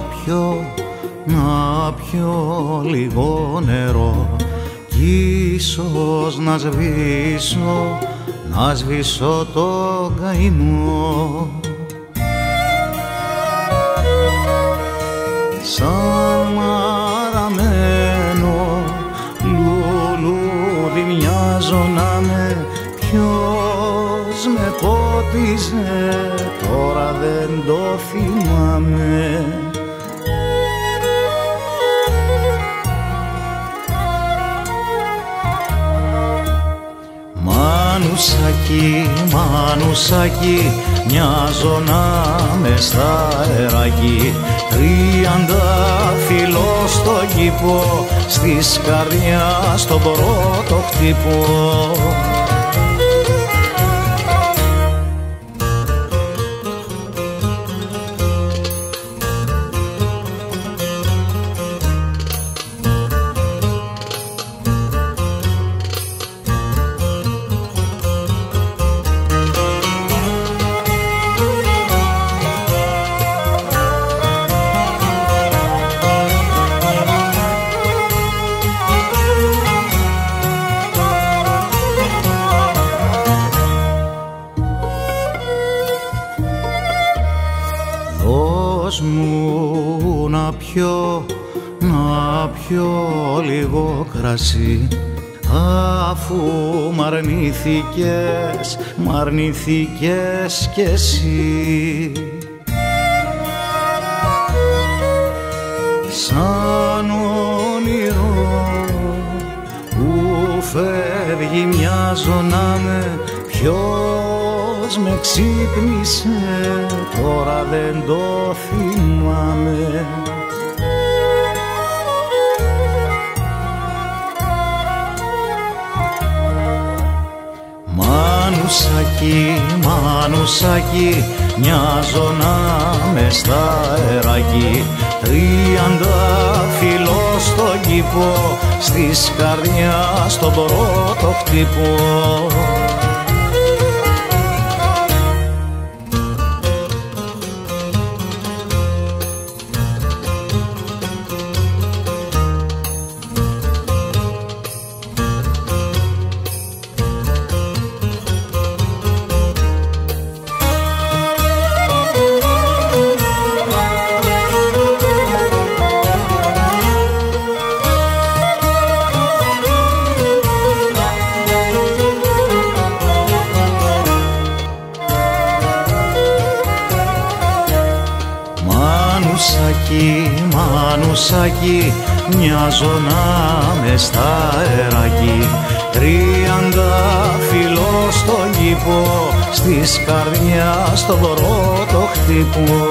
πιω λίγο νερό. Κι ίσως να σβήσω, να σβήσω το καημό. Σαν μαραμένο λουλούδι μοιάζω να με. Ποιος με πότιζε τώρα δεν το θυμάμαι Μανουσάκι, μανουσάκι, μοιάζω να με στα αεράκι Τριάντα φιλό στο κήπο, στη σκαρδιά στον πρώτο χτύπο πιω, να πιω λίγο κρασί. Αφού μ' αρνήθηκες, μ' αρνήθηκες κι εσύ. Σαν όνειρο που φεύγει μοιάζω να με ποιος με ξύπνησε τώρα δεν το θυμάμαι Μανουσάκι, μανουσάκι, μοιάζω να με στα αεράκι. Τριάντα φιλό στο κήπο, στη σκαρδιά στον πρώτο χτύπο Μανουσάκι, μανουσάκι, μοιάζω να με στα αεράκι. Τριάντα φιλό στο κήπο, στη σκαρδιά στον πρώτο χτύπο